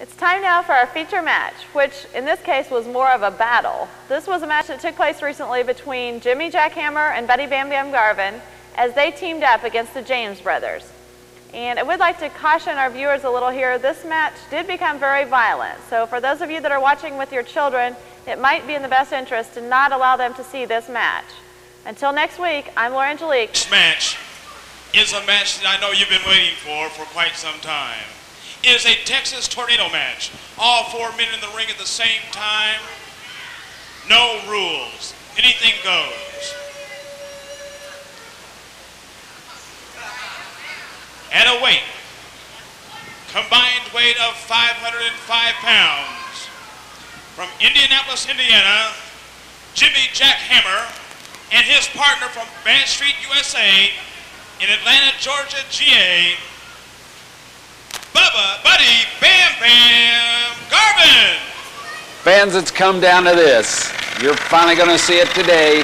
It's time now for our feature match, which in this case was more of a battle. This was a match that took place recently between Jimmy Jackhammer and Buddy Bam Bam Garvin as they teamed up against the James brothers. And I would like to caution our viewers a little here, this match did become very violent. So for those of you that are watching with your children, it might be in the best interest to not allow them to see this match. Until next week, I'm Laura Angelique. This match is a match that I know you've been waiting for for quite some time. Is a Texas tornado match. All four men in the ring at the same time. No rules. Anything goes. At a weight, combined weight of 505 pounds, from Indianapolis, Indiana, Jimmy Jackhammer and his partner from Bad Street, USA, in Atlanta, Georgia, GA, Bubba Buddy Bam Bam Garvin. Fans, it's come down to this. You're finally going to see it today.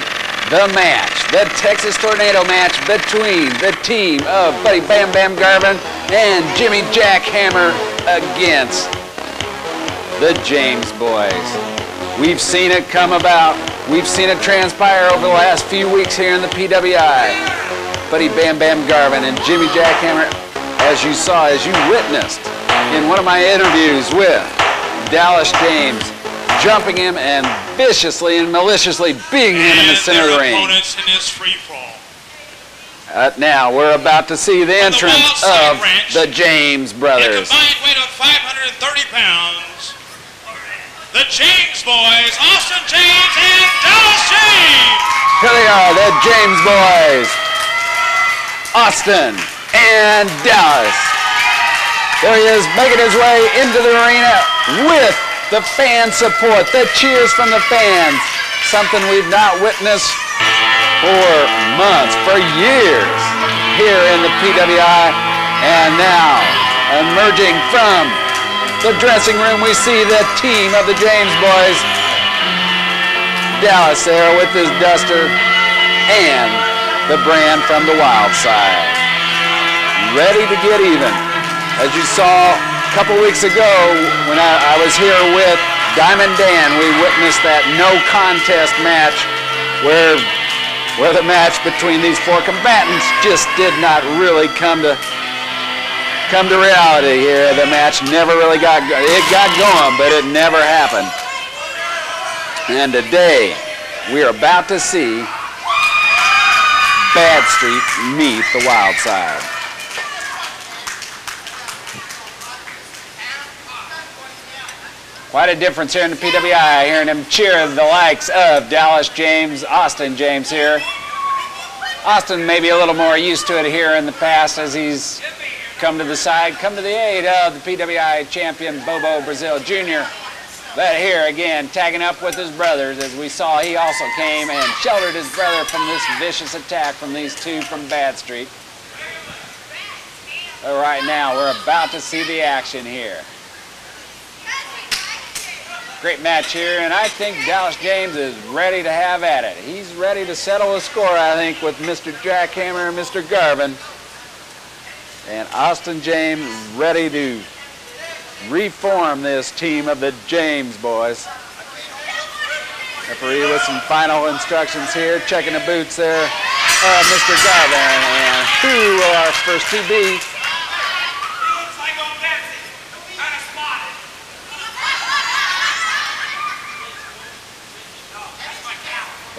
The match, the Texas Tornado match between the team of Buddy Bam Bam Garvin and Jimmy Jackhammer against the James Boys. We've seen it come about. We've seen it transpire over the last few weeks here in the PWI. Buddy Bam Bam Garvin and Jimmy Jackhammer, as you saw, as you witnessed in one of my interviews with Dallas James, jumping him and viciously and maliciously beating him in the center of the ring. opponents in this free fall. Uh, now we're about to see the entrance of the James A brothers. combined weight of 530 pounds. The James boys, Austin James and Dallas James. Here they are, the James boys. Austin and Dallas. There he is making his way into the arena with the fan support, the cheers from the fans. Something we've not witnessed for months, for years here in the PWI. And now, emerging from the dressing room, we see the team of the James boys. Dallas there with his duster and the brand from the wild side. Ready to get even. As you saw a couple weeks ago when I, I was here with Diamond Dan, we witnessed that no contest match where where the match between these four combatants just did not really come to come to reality here. The match never really got it got going, but it never happened. And today we are about to see Bad Street meet the Wild Side. Quite a difference here in the PWI, hearing them cheer the likes of Dallas James, Austin James here. Austin may be a little more used to it here in the past as he's come to the side, come to the aid of the PWI champion Bobo Brazil Jr. But here again, tagging up with his brothers, as we saw, he also came and sheltered his brother from this vicious attack from these two from Bad Street. But right now, we're about to see the action here. Great match here, and I think Dallas James is ready to have at it. He's ready to settle the score, I think, with Mr. Jackhammer and Mr. Garvin. And Austin James ready to reform this team of the James boys. Referee with some final instructions here, checking the boots there uh, of Mr. Garvin. And who will our first two be? Looks like old Betsy. Kind of spotted.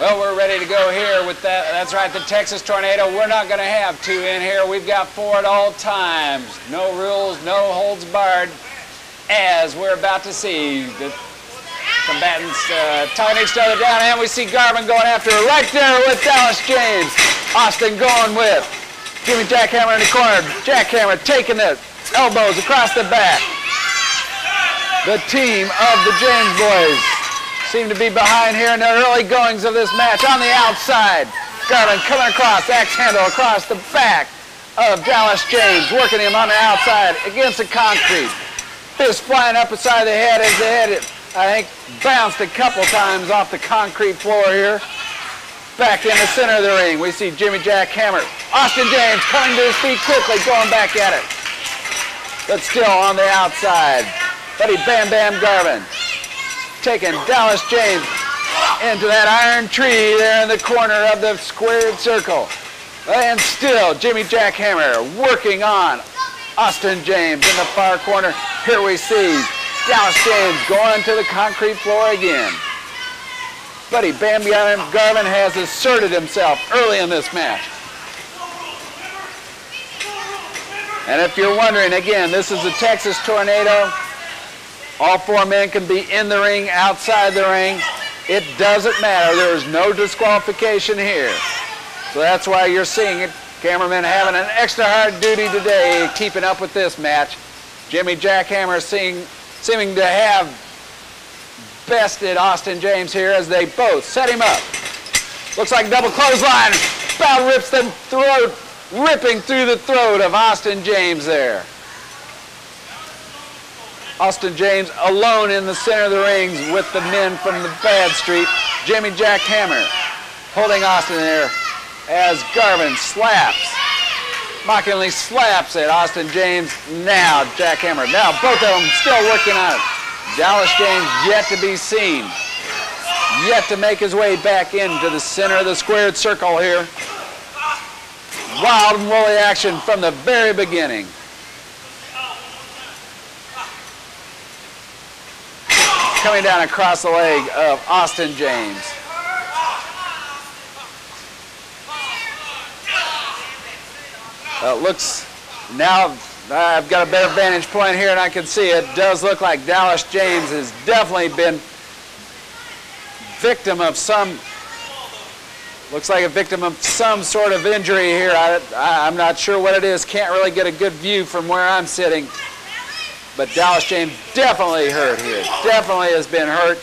Well, we're ready to go here with that. That's right, the Texas Tornado. We're not going to have two in here. We've got four at all times. No rules, no holds barred. As we're about to see the combatants uh, tying each other down, and we see Garvin going after her right there with Dallas James. Austin going with Jimmy Jackhammer in the corner. Jackhammer taking the elbows across the back. The team of the James boys seem to be behind here in the early goings of this match. On the outside, Garvin coming across, axe handle across the back of Dallas James, working him on the outside against the concrete. Fist flying up beside the head as the head, I think, bounced a couple times off the concrete floor here. Back in the center of the ring, we see Jimmy Jackhammer. Austin James coming to his feet quickly, going back at it. But still on the outside. Buddy Bam Bam Garvin taking Dallas James into that iron tree there in the corner of the squared circle. And still, Jimmy Jackhammer working on Austin James in the far corner. Here we see Dallas James going to the concrete floor again. Buddy Bam Garvin has asserted himself early in this match. And if you're wondering, again, this is the Texas Tornado. All four men can be in the ring, outside the ring. It doesn't matter. There is no disqualification here. So that's why you're seeing it. Cameramen having an extra hard duty today keeping up with this match. Jimmy Jackhammer seeing, seeming to have bested Austin James here as they both set him up. Looks like double clothesline. Bow rips the throat, ripping through the throat of Austin James there. Austin James alone in the center of the rings with the men from the Bad Street. Jimmy Jackhammer holding Austin there as Garvin slaps, mockingly slaps at Austin James. Now Jackhammer. Now both of them still working on it. Dallas James yet to be seen. Yet to make his way back into the center of the squared circle here. Wild and woolly action from the very beginning. Coming down across the leg of Austin James. Uh, looks now I've got a better vantage point here and I can see it does look like Dallas James has definitely been victim of some looks like a victim of some sort of injury here. I, I, I'm not sure what it is. Can't really get a good view from where I'm sitting. But Dallas James definitely hurt here. Definitely has been hurt.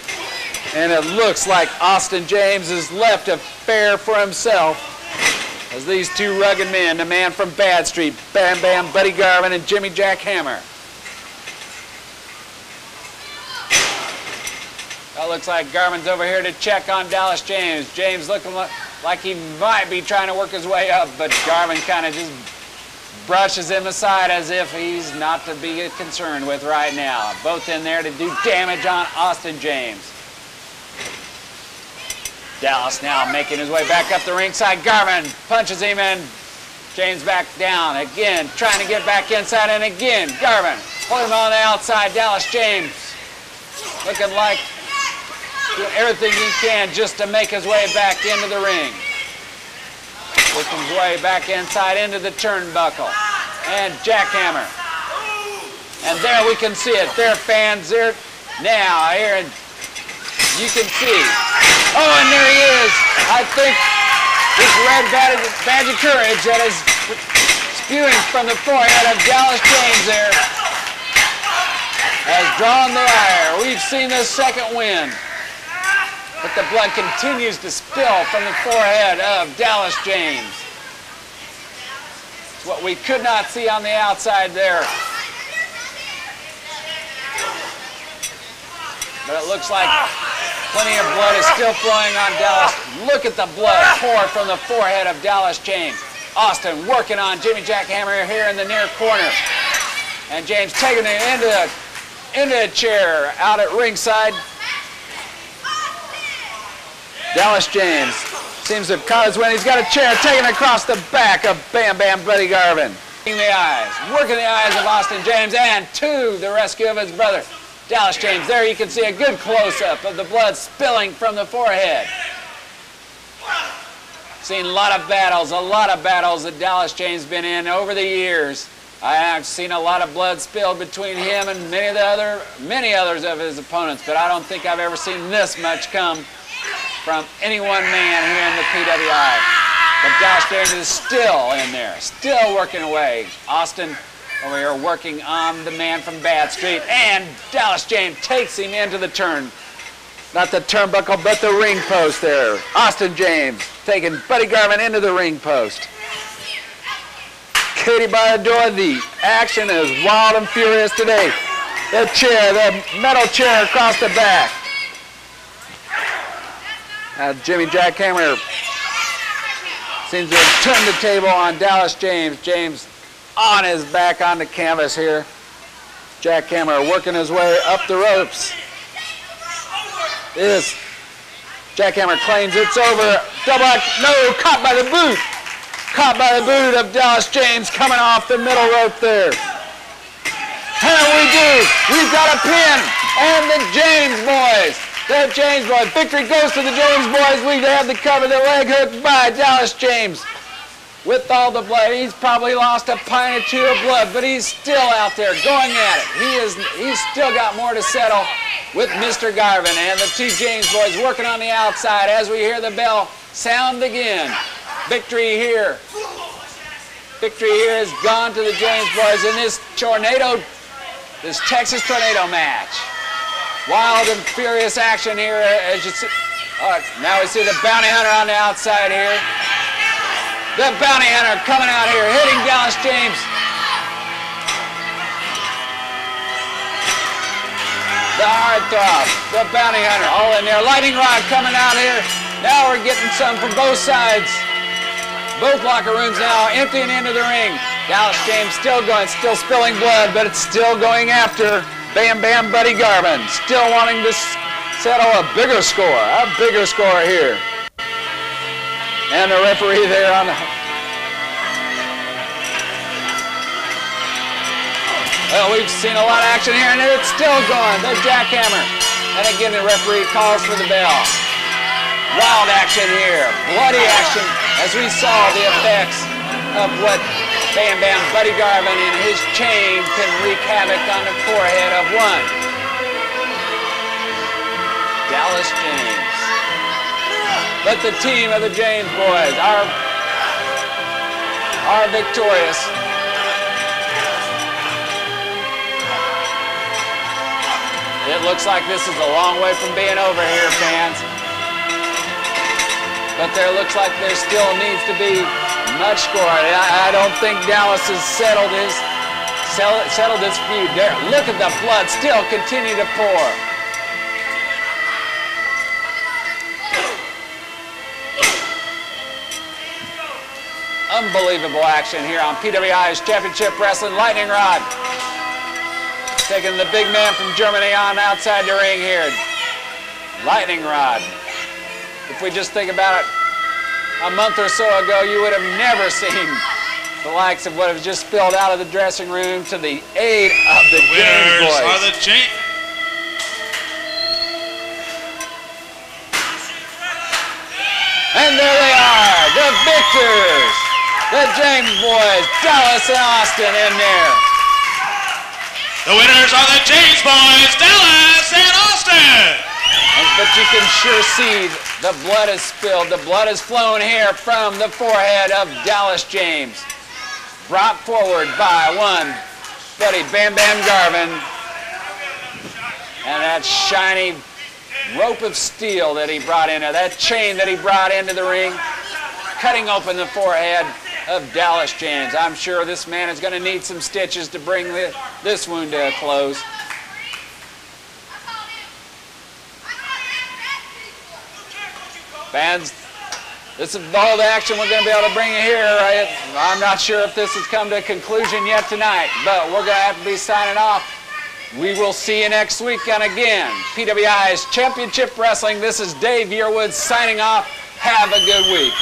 And it looks like Austin James is left a fair for himself as these two rugged men, the man from Bad Street, Bam Bam, Buddy Garvin, and Jimmy Jackhammer. That looks like Garvin's over here to check on Dallas James. James looking like he might be trying to work his way up, but Garvin kind of just brushes him aside as if he's not to be concerned with right now. Both in there to do damage on Austin James. Dallas now making his way back up the ringside. Garvin punches him in. James back down. Again, trying to get back inside. And again, Garvin pulling him on the outside. Dallas James looking like doing everything he can just to make his way back into the ring. Working his way back inside into the turnbuckle. And jackhammer. And there we can see it. There, fans, there. Now, here, and you can see. Oh, and there he is. I think this red badge, of courage that is spewing from the forehead of Dallas James there has drawn the ire. We've seen the second win. But the blood continues to spill from the forehead of Dallas James. What we could not see on the outside there. But it looks like plenty of blood is still flowing on Dallas. Look at the blood pour from the forehead of Dallas James. Austin working on Jimmy Jackhammer here in the near corner. And James taking it into, the, into a chair out at ringside. Dallas James seems to have caught his win. He's got a chair taken across the back of Bam Bam Buddy Garvin. The eyes, working the eyes of Austin James, and to the rescue of his brother, Dallas James. There you can see a good close-up of the blood spilling from the forehead. Seen a lot of battles, a lot of battles that Dallas James been in over the years. I have seen a lot of blood spilled between him and many of the other, many others of his opponents, but I don't think I've ever seen this much come from any one man here in the PWI. But Dallas James is still in there, still working away. Austin over here working on the man from Bad Street, and Dallas James takes him into the turn. Not the turnbuckle, but the ring post there. Austin James taking Buddy Garvin into the ring post. Katie by the door, the action is wild and furious today. The chair, the metal chair across the back. Now Jimmy Jackhammer seems to have turned the table on Dallas James. James on his back on the canvas here. Jackhammer working his way up the ropes. Is Jackhammer claims it's over. Double no, caught by the boot. Caught by the boot of Dallas James coming off the middle rope there. And we do. We've got a pin. And the James boys. The James boys. Victory goes to the James boys. We have the cover. The leg hook by Dallas James. With all the blood, he's probably lost a pint or two of blood, but he's still out there going at it. He is, he's still got more to settle with Mr. Garvin and the two James boys working on the outside as we hear the bell sound again. Victory here. Victory here has gone to the James boys in this tornado, this Texas tornado match. Wild and furious action here as you see. Now we see the bounty hunter on the outside here. The bounty hunter coming out here, hitting Dallas James. The heartthrob, the bounty hunter, all in there. Lightning rod coming out here. Now we're getting some from both sides. Both locker rooms now emptying into the ring. Dallas James still going, still spilling blood, but it's still going after Bam Bam Buddy Garvin. Still wanting to settle a bigger score, a bigger score here. And the referee there on the... Well, we've seen a lot of action here, and it's still going. The jackhammer. And again, the referee calls for the bell. Wild action here. Bloody action as we saw the effects of what Bam Bam Buddy Garvin and his chain can wreak havoc on the forehead of one. Dallas James. But the team of the James boys are, are victorious. It looks like this is a long way from being over here, fans. But there looks like there still needs to be much score. I, I don't think Dallas has settled his settled his feud. There, look at the blood still continue to pour. Unbelievable action here on PWI's Championship Wrestling Lightning Rod. Taking the big man from Germany on outside the ring here. Lightning Rod. If we just think about it, a month or so ago, you would have never seen the likes of what has just spilled out of the dressing room to the aid of the, the James boys. are the James. And there they are, the victors. The James boys, Dallas and Austin in there. The winners are the James boys, Dallas and Austin. But you can sure see the blood is spilled. The blood has flown here from the forehead of Dallas James. Brought forward by one buddy Bam Bam Garvin. And that shiny rope of steel that he brought in that chain that he brought into the ring, cutting open the forehead of Dallas James. I'm sure this man is going to need some stitches to bring this wound to a close. Fans, this is all the action we're going to be able to bring you here. I, I'm not sure if this has come to a conclusion yet tonight, but we're going to have to be signing off. We will see you next week and again. PWI's Championship Wrestling. This is Dave Yearwood signing off. Have a good week.